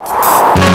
you.